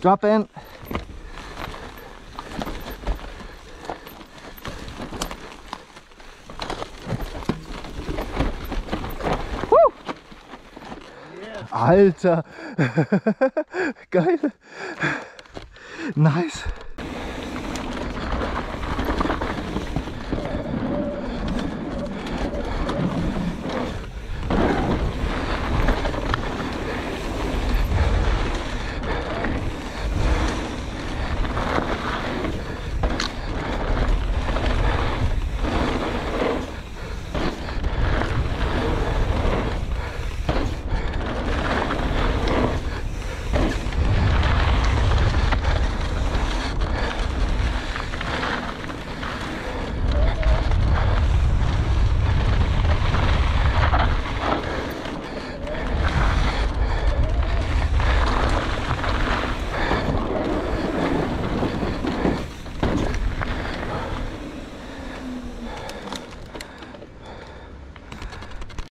Drop in. Woo! Alter, geil. Nice.